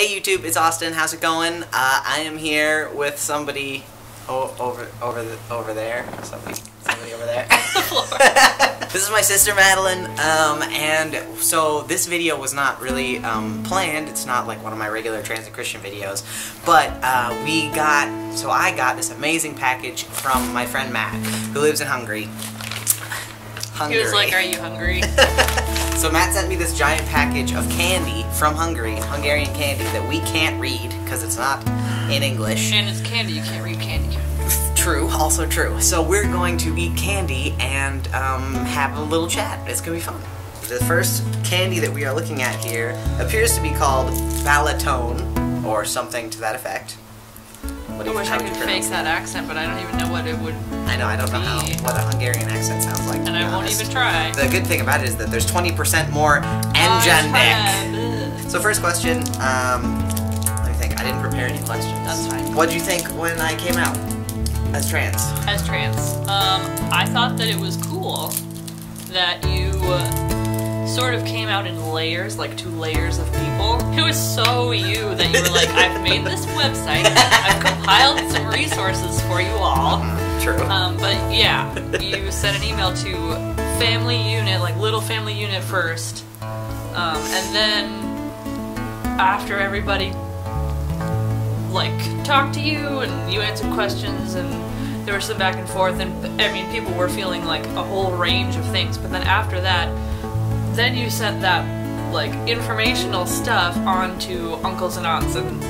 Hey YouTube, it's Austen. How's it going? Uh, I am here with somebody over over the, over there. Somebody somebody over there. this is my sister Madelyn, um, and so this video was not really um, planned. It's not like one of my regular Transit Christian videos, but uh, we got so I got this amazing package from my friend Matt, who lives in Hungary. He was like, "Are you hungry?" So Matt sent me this giant package of candy from Hungary, Hungarian candy that we can't read because it's not in English. and it's candy. You can't read candy. True, also true. So we're going to eat candy and um, have a little chat. It's gonna be fun. The first candy that we are looking at here appears to be called Balatone or something to that effect. What I wish I could fake that accent, but I don't even know what it would, I know, I don't know how what a Hungarian accent sounds like. and be I won't even try. The good thing about it is that there's 20% more Oh, So first question, um, let me think. I didn't prepare any questions. That's fine. What'd you think when I came out as trans? As trans, um, I thought that it was cool that you uh, sort of came out in layers, like two layers of people. It was so you that you were like, "I've made this website. I've compiled some resources for you all." True. Um, but yeah, you sent an email to family unit, like little family unit first, um, and then after everybody like talked to you and you answered questions and there was some back and forth and I mean people were feeling like a whole range of things. But then after that, then you sent that like informational stuff on to uncles and aunts and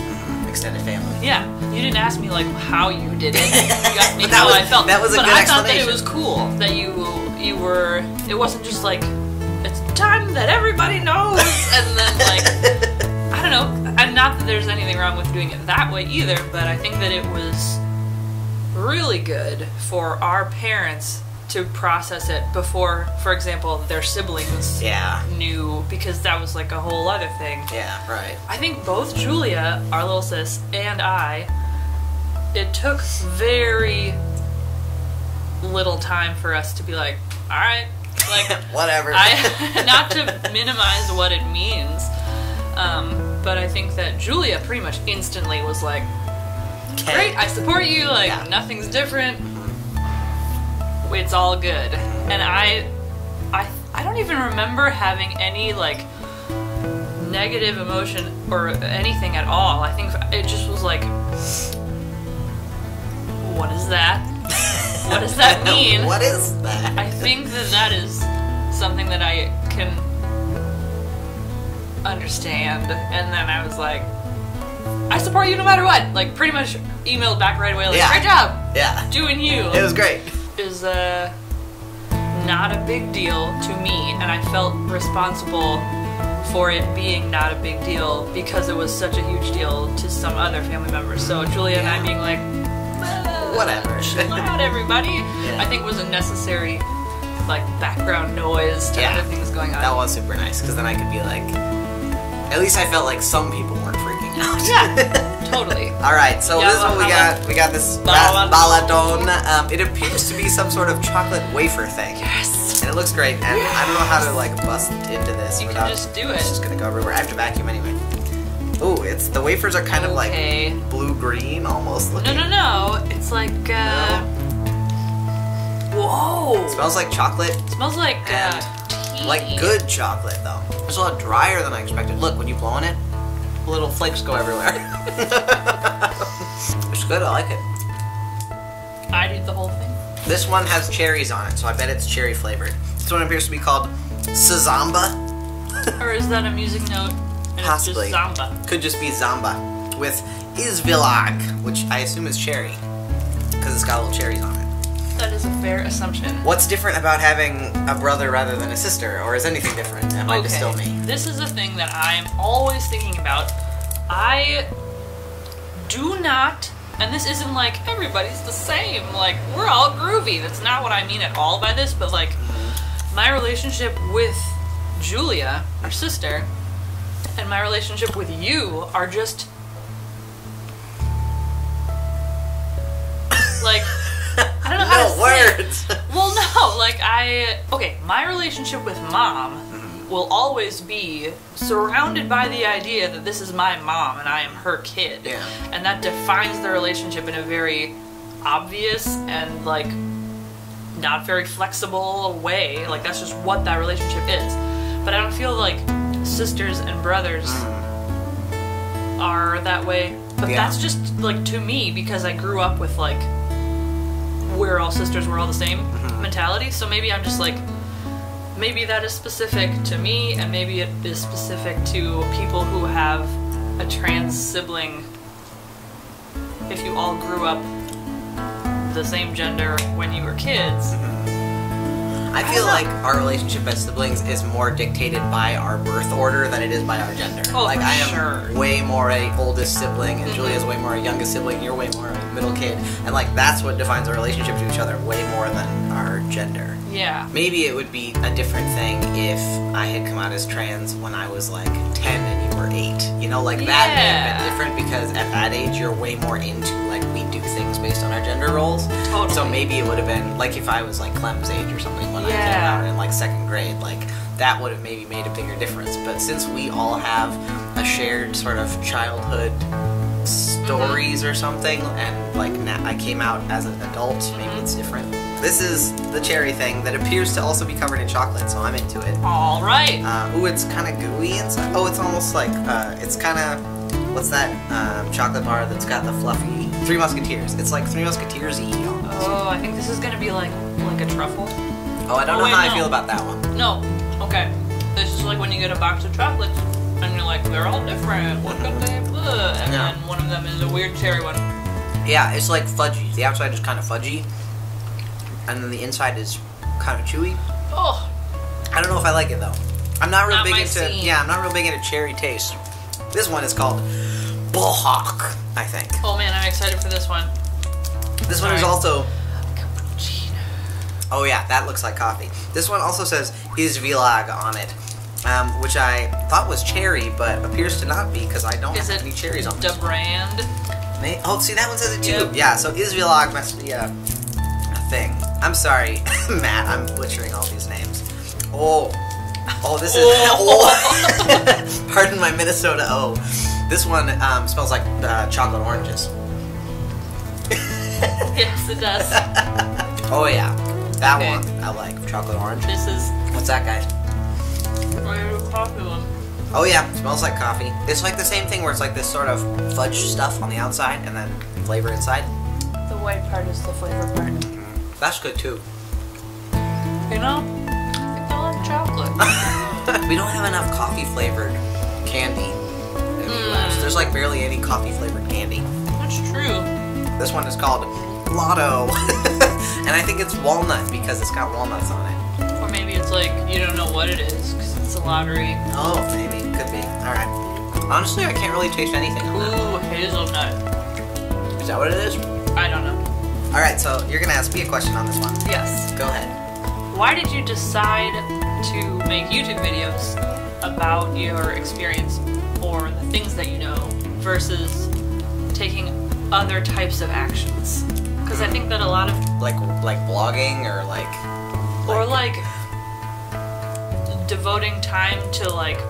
Extended family. yeah, you didn't ask me like how you did it. You asked me how was- I felt. that was a but good I thought that it was cool that you you were. It wasn't just like it's time that everybody knows, and then like I don't know. And not that there's anything wrong with doing it that way either, but I think that it was really good for our parents to process it before, for example, their siblings Yeah. knew because that was like a whole other thing. Yeah, right. I think both Julia, our little sis, and I, it took very little time for us to be like, all right, like, Whatever. I, not to minimize what it means, um, but I think that Julia pretty much instantly was like, great, I support you, like, Yeah. nothing's different, it's all good. And I, I, I don't even remember having any, like, negative emotion or anything at all. I think it just was like, what is that? What does that mean? what is that? I think that that is something that I can understand. And then I was like, I support you no matter what. Like, pretty much emailed back right away, like, Yeah. great job, Yeah. doing you. It was great. Is uh, not a big deal to me, and I felt responsible for it being not a big deal because it was such a huge deal to some other family members. So Julia and I being like, "Uh, Whatever." chill out, everybody. I think was a necessary like background noise to Yeah. other things going on. That was super nice because then I could be like, at least I felt like some people weren't freaking out. yeah, totally. All right, so Yeah, this is what we got. We got this Baladon. baladon. Um, it appears to be some sort of chocolate wafer thing. Yes. And it looks great, and I don't know how to like bust into this You can just do it. It's just gonna go everywhere. I have to vacuum anyway. Ooh, it's the wafers are kind of like blue green almost. No, Looking. no, no. no. It's like uh. Whoa. Smells like chocolate, smells like uh, tea. like good chocolate though. It's a lot drier than I expected. Look, when you blow on it, little flakes go everywhere. it's good. I like it. I'd eat the whole thing. This one has cherries on it, so I bet it's cherry flavored. This one appears to be called Sazamba. Or is that a music note? Possibly. It's just. Could just be Zamba with Izvilag, which I assume is cherry, because it's got little cherries on it. That is a fair assumption. What's different about having a brother rather than a sister, or is anything different? Am I just still me? This is a thing that I'm always thinking about. I do not, and this isn't like everybody's the same. Like we're all groovy. That's not what I mean at all by this. But like my relationship with Julia, our sister, and my relationship with you are just like like I okay, my relationship with mom mm-hmm. will always be surrounded by the idea that this is my mom and I am her kid. Yeah. And that defines the relationship in a very obvious and like not very flexible way. Like that's just what that relationship is. But I don't feel like sisters and brothers mm-hmm. are that way. But Yeah. that's just like to me because I grew up with like we're all sisters, we're all the same Mm-hmm. mentality. So maybe I'm just like maybe that is specific to me and maybe it is specific to people who have a trans sibling if you all grew up the same gender when you were kids. I feel like our relationship as siblings is more dictated by our birth order than it is by our gender. Oh, like I am sure. way more a oldest sibling, and Julia's way more a youngest sibling. You're way more a middle kid, and like that's what defines our relationship to each other way more than our gender. Yeah. Maybe it would be a different thing if I had come out as trans when I was like 10 8. You know, like that may have been different because at that age you're way more into like we do things based on our gender roles. Totally. So maybe it would have been like if I was like Clem's age or something when I came out in like second grade, like that would have maybe made a bigger difference. But since we all have a shared sort of childhood mm-hmm. stories or something, and like now I came out as an adult, maybe it's different. This is the cherry thing that appears to also be covered in chocolate, so I'm into it. All right. Uh, ooh, it's kind of gooey inside. Oh, it's almost like uh, it's kind of what's that um, chocolate bar that's got the fluffy Three Musketeers? It's like Three Musketeers-y almost. Oh, I think this is gonna be like like a truffle. Oh, I don't Oh, know wait, how I feel about that one. No. Okay. This is like when you get a box of chocolates and you're like, they're all different. What could they blah? And Yeah. then one of them is a weird cherry one. Yeah, it's like fudgy. The outside is kind of fudgy, and then the inside is kind of chewy. Oh, I don't know if I like it though. I'm not real Not big into scene. yeah. I'm not real big into cherry taste. This one is called Bullhawk, I think. oh man, I'm excited for this one. This one is also Cappuccino. oh yeah, that looks like coffee. This one also says his vlog on it, um, which I thought was cherry, but appears to not be because I don't Is have any cherries on the this. one. brand? May- Oh, see that one says it too. Yep. Yeah, so his vlog must be a, a thing. I'm sorry, Matt. I'm butchering all these names. Oh, oh, this is. Oh. Pardon my Minnesota O. This one um, smells like uh, chocolate oranges. yes, it does. Oh yeah, that Okay. one I like chocolate orange. this is What's that guy? coffee one. Oh yeah, smells like coffee. It's like the same thing where it's like this sort of fudge stuff on the outside and then flavor inside. The white part is the flavor part. That's good too. You know, I I like chocolate. we don't have enough coffee flavored candy in the Hmm. US. There's like barely any coffee flavored candy. That's true. This one is called Lotto. and I think it's walnut because it's got walnuts on it. Or maybe it's like you don't know what it is because it's a lottery. Oh, maybe. Could be. Alright. Honestly, I can't really taste anything. Ooh, hazelnut. Is that what it is? I don't know. Alright, so you're gonna ask me a question on this one. Yes. Go ahead. Why did you decide to make YouTube videos about your experience or the things that you know versus taking other types of actions? Because I think that a lot of Like like blogging or like or like devoting time to like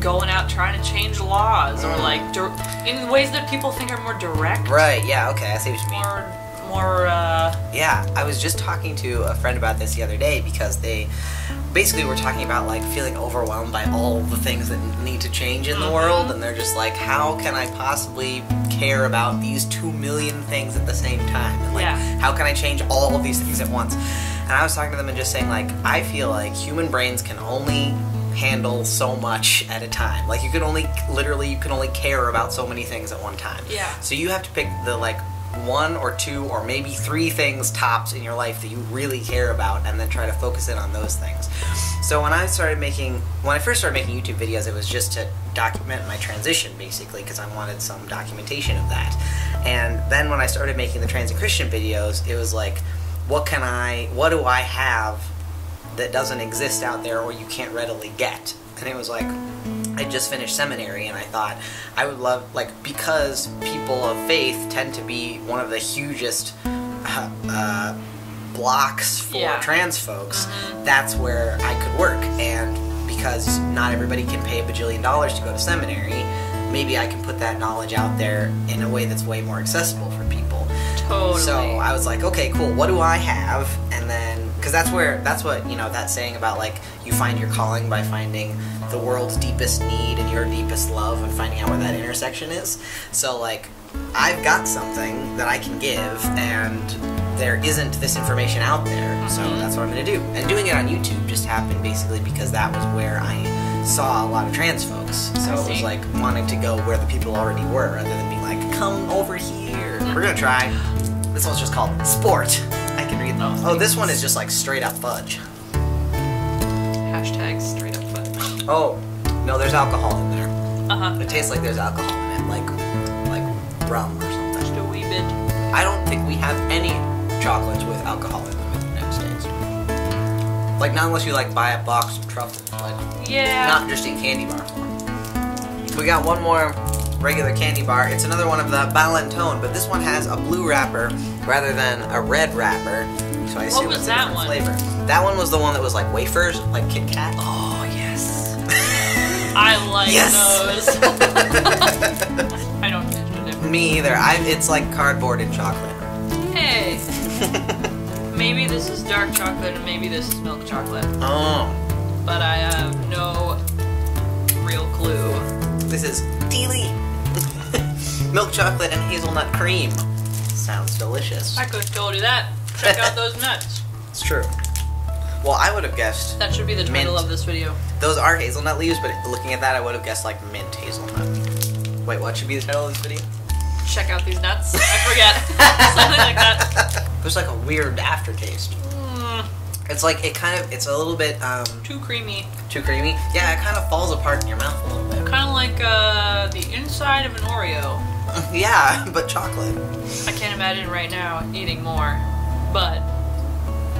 going out trying to change laws or mm. like dir- in ways that people think are more direct Right, yeah, okay, I see what you mean. More uh Yeah, I was just talking to a friend about this the other day because they basically were talking about like feeling overwhelmed by all the things that need to change in the Mhm. world and they're just like how can I possibly care about these 2 million things at the same time? And like Yeah. how can I change all of these things at once? And I was talking to them and just saying like I feel like human brains can only handle so much at a time. Like you can only literally you can only care about so many things at one time. Yeah. So you have to pick the like one or two or maybe three things tops in your life that you really care about and then try to focus in on those things. So when I started making when I first started making YouTube videos it was just to document my transition basically because I wanted some documentation of that. And then when I started making the trans and Christian videos it was like what can I what do I have that doesn't exist out there or you can't readily get. And it was like I just finished seminary and I thought I would love like because people of faith tend to be one of the hugest uh, uh, blocks for Yeah. trans folks. That's where I could work and because not everybody can pay a bajillion dollars to go to seminary. Maybe I can put that knowledge out there in a way that's way more accessible for people. Totally. So I was like, okay, cool. What do I have? And then, because that's where that's what you know that saying about like you find your calling by finding the world's deepest need and your deepest love and finding out where that intersection is. So like, I've got something that I can give, and there isn't this information out there. So Mhm. that's what I'm gonna do. And doing it on YouTube just happened basically because that was where I saw a lot of trans folks. So it was like wanting to go where the people already were rather than being like, come over here. We're gonna try. This one's just called Sport. Read those. Oh, this one is just like straight up fudge. Hashtag straight up fudge. Oh, no, there's alcohol in there. Uh huh. It tastes like there's alcohol in it, like like rum or something. Just a wee bit. I don't think we have any chocolates with alcohol in them in the United States. Like not unless you like buy a box of truffles, like Yeah. not just in candy bar form. We got one more regular candy bar. It's another one of the Ballantone, but this one has a blue wrapper rather than a red wrapper. So I assume was it's a different one? flavor. That one was the one that was like wafers, like Kit Kat. Oh yes. I like those. I don't the difference. Me either. I it's like cardboard and chocolate. Hey. maybe this is dark chocolate and maybe this is milk chocolate, Oh, but I have no real clue. this is Dealy. Milk chocolate and hazelnut cream. Sounds delicious. I could have told you that. Check out those nuts. It's true. Well, I would have guessed That should be the title Mint. of this video. those are hazelnut leaves, but looking at that, I would have guessed like mint hazelnut. Wait, what should be the title of this video? Check out these nuts. I forget. Something like that. There's like a weird aftertaste. Mm, It's like it kind of it's a little bit um too creamy. too creamy. Yeah, it kind of falls apart in your mouth a little bit. Kind of like uh, the inside of an Oreo. yeah, but chocolate. I can't imagine right now eating more, but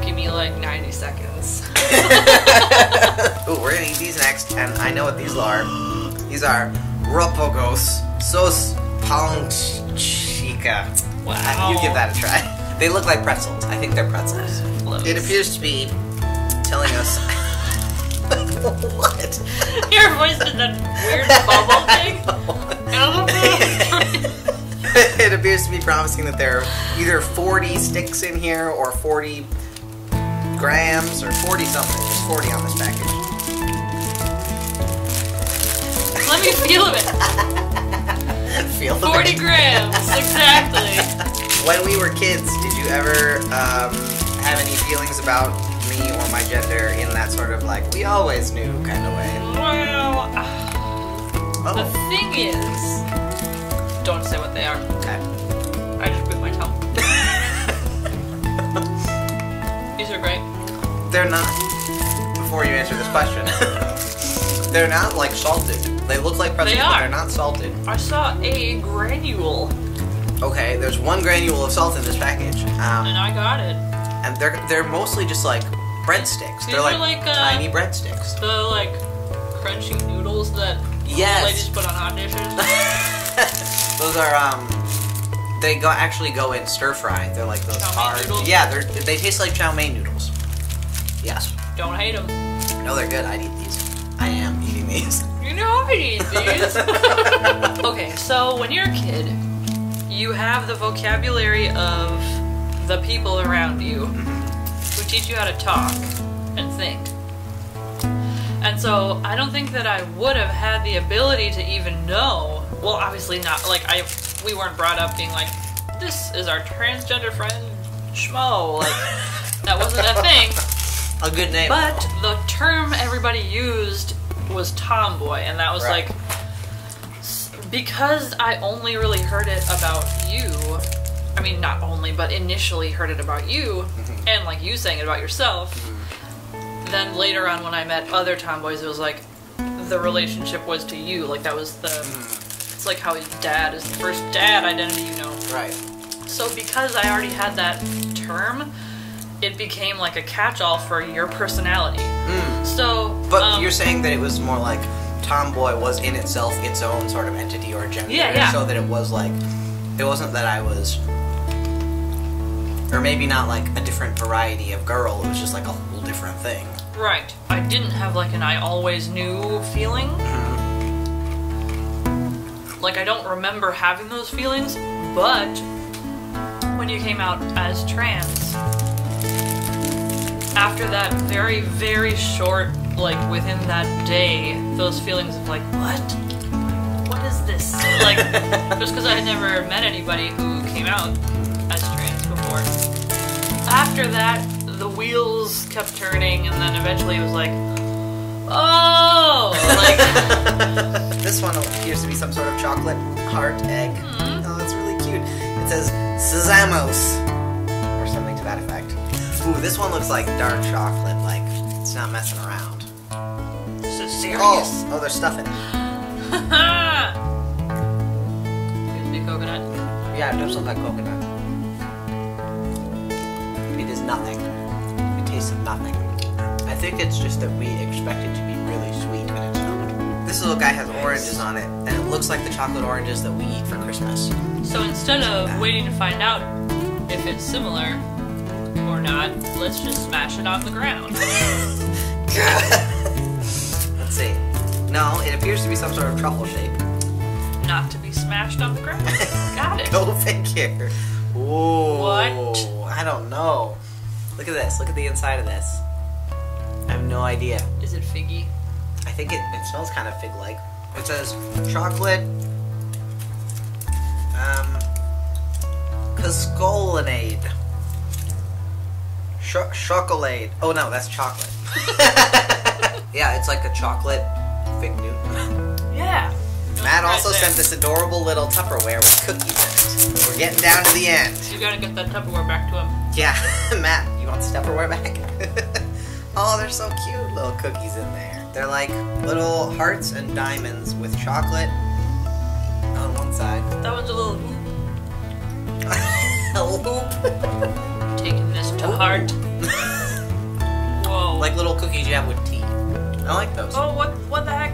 give me like 90 seconds. Ooh, we're gonna eat these next, and I know what these are. These are Ropogos Sos Palangchica. Wow. You give that a try. They look like pretzels. I think they're pretzels. Close. It appears to be telling us. what? Your voice did that weird bubble thing. it appears to be promising that there are either 40 sticks in here or 40 grams or 40 something. There's 40 on this package. Let me feel it. Feel the 40 grams, exactly. When we were kids, did you ever um, have any feelings about me or my gender in that sort of like we always knew kind of way? Well, the Oh, thing is, don't say what they are. okay. I just bit my tongue. These are great. They're not. Before you answer this question, they're not like salted. They look like pretzels, They but are. they're not salted. I saw a granule, Okay, there's one granule of salt in this package, um, and I got it. and they're they're mostly just like breadsticks. They're like, like, uh, tiny breadsticks. The like crunchy noodles that Yes. ladies put on hot dishes. those are um, they go actually go in stir fry. They're like those hard. Yeah, they're they taste like chow mein noodles. Yes. Don't hate them. No, they're good. I'd eat these. I am eating these. You know I eat these. okay, so when you're a kid, you have the vocabulary of the people around you who teach you how to talk and think. And so I don't think that I would have had the ability to even know. Well, obviously not. Like I, we weren't brought up being like, "This is our transgender friend Schmo." Like that wasn't a thing. A good name. But the term everybody used was tomboy, and that was Right. like because I only really heard it about you. I mean, not only, but initially heard it about you, Mm-hmm. and like you saying it about yourself. Then later on, when I met other tomboys, it was like the relationship was to you. Like that was the. Mm-hmm. It's like how his dad is the first dad identity you know. right. So because I already had that term, it became like a catch-all for your personality. Mm. So, But um, you're saying that it was more like tomboy was in itself its own sort of entity or gender. Yeah, yeah. So that it was like, it wasn't that I was, or maybe not like a different variety of girl. It was just like a whole different thing. Right. I didn't have like an I always knew feeling. Like I don't remember having those feelings, but when you came out as trans, after that very, very short, like within that day, those feelings of like, what? What is this? Like, just because I had never met anybody who came out as trans before. After that, the wheels kept turning, and then eventually it was like, oh, like, this one appears to be some sort of chocolate heart egg. Mm-hmm. Oh, that's really cute. It says Sesamos or something to that effect. Ooh, this one looks like dark chocolate. Like it's not messing around. this is serious. Oh, oh, there's stuff in it. Excuse me, coconut. Yeah, it does look like coconut. It is nothing. It tastes of nothing. I think it's just that we expect it to be really sweet, but it's not. This little guy has oranges on it, and it looks like the chocolate oranges that we eat for Christmas. So instead of waiting to find out if it's similar or not, let's just smash it on the ground. Let's see. No, it appears to be some sort of truffle shape. not to be smashed on the ground. Got it. Go figure. Ooh. What? I don't know. Look at this. Look at the inside of this. No idea. Is it figgy? I think it, it smells kind of fig-like. It says chocolate, um, cascolinade. Ch- chocolate. Oh no, that's chocolate. yeah, it's like a chocolate fig Newton. Yeah. Matt also Right sent this adorable little Tupperware with cookies in it. We're getting down to the end. You gotta get that Tupperware back to him. Yeah, Matt, you want the Tupperware back? Oh, they're so cute, little cookies in there. They're like little hearts and diamonds with chocolate on one side. That one's a little A loop. taking this to Ooh. heart. Whoa. like little cookies you have with tea. I like those. oh, what what the heck?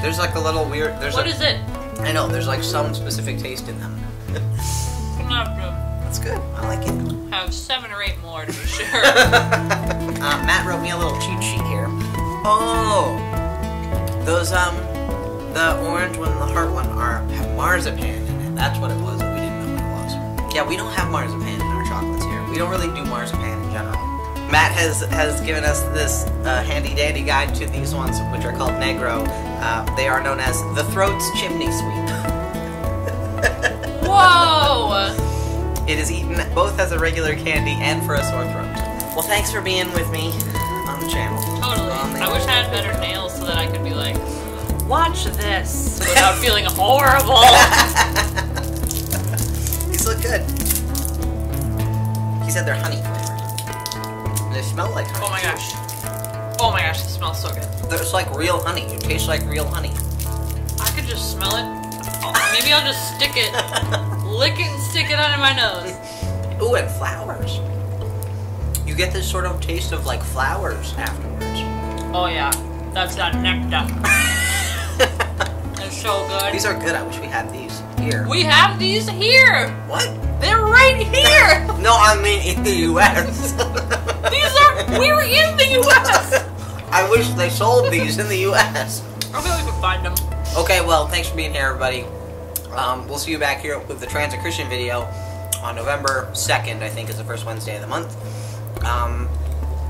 There's like a little weird. There's What a, is it? I know. There's like some specific taste in them. That's good. I like it. have seven or eight more to be sure. Uh, Matt wrote me a little cheat sheet here. Oh, those um, the orange one and the heart one are have marzipan in it. That's what it was. that We didn't know what it was. Yeah, we don't have marzipan in our chocolates here. We don't really do marzipan in general. Matt has has given us this uh, handy dandy guide to these ones, which are called Negro. Uh, they are known as the throat's chimney sweep. Whoa! It is eaten both as a regular candy and for a sore throat. Well, thanks for being with me on the channel. Totally. The- I wish I had better nails so that I could be like, watch this without feeling horrible. These look good. He said they're honey flavored. They smell like honey. Oh my gosh. Oh my gosh, it smells so good. It's like real honey. It tastes like real honey. I could just smell it. Maybe I'll just stick it, lick it and stick it under my nose. Ooh, and flowers. You get this sort of taste of like flowers afterwards. Oh yeah, that's that nectar. It's so good. These are good. I wish we had these here. we have these here. what? They're right here. No, I mean in the U.S. These are. We're in the U.S. I wish they sold these in the U.S. I feel like we can find them. Okay, well, thanks for being here, everybody. Um, we'll see you back here with the Trans and Christian video on November 2nd, I think is the first Wednesday of the month. Um,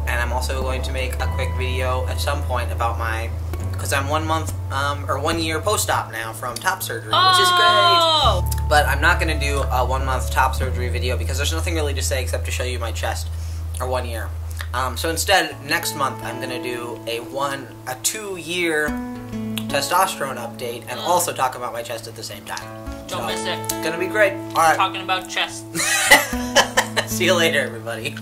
and I'm also going to make a quick video at some point about my, because I'm one month, um, or one year post-op now from top surgery, which is great. Oh. But I'm not going to do a one month top surgery video because there's nothing really to say except to show you my chest, or one year. Um, so instead, next month I'm going to do a one, a two year testosterone update and also talk about my chest at the same time. Don't miss it. It's gonna be great. All right. Talking about chest. See you later, everybody.